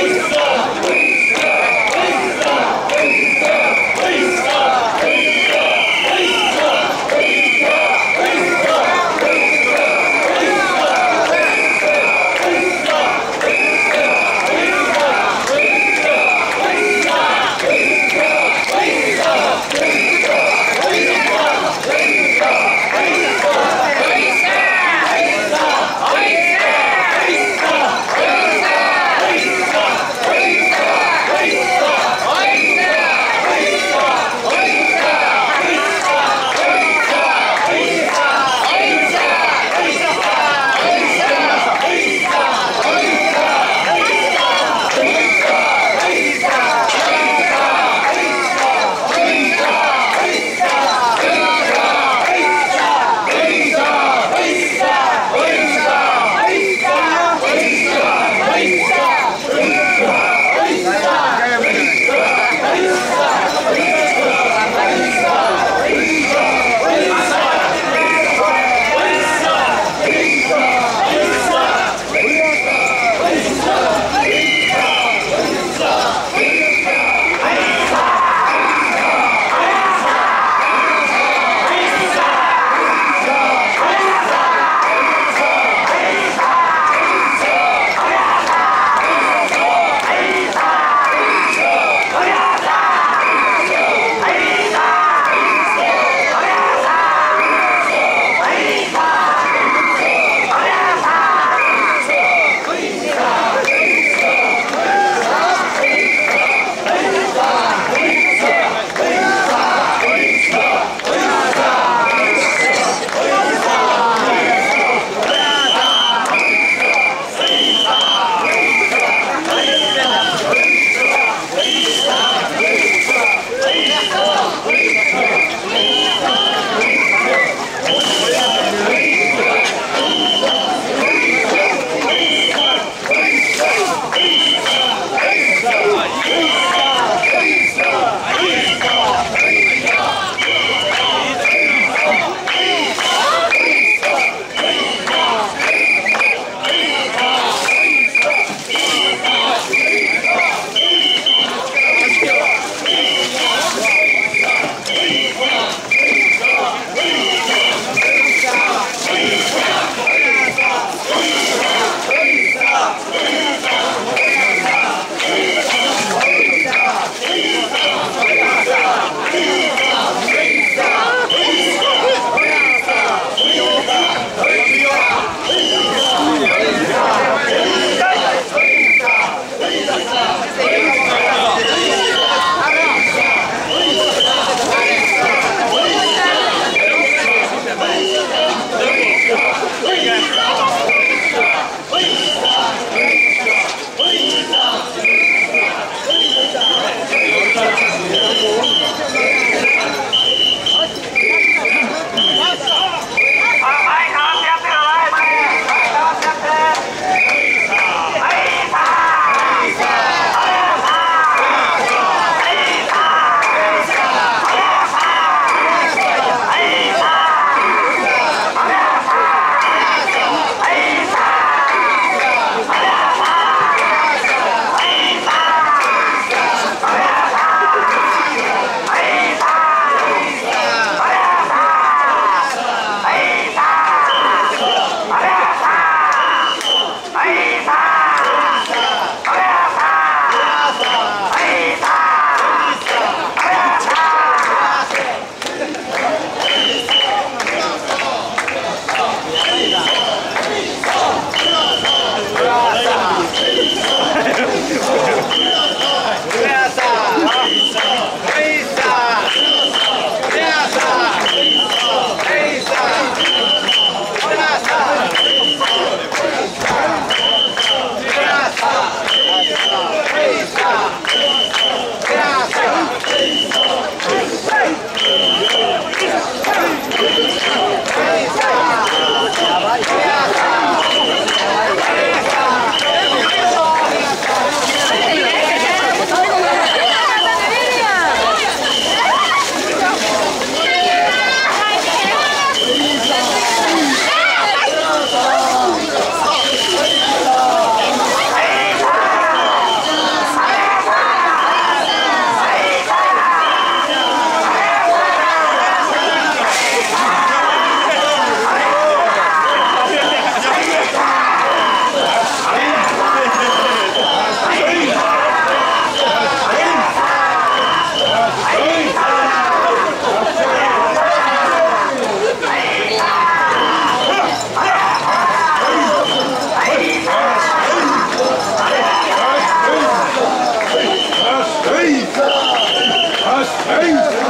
Baseball! bốn Peace.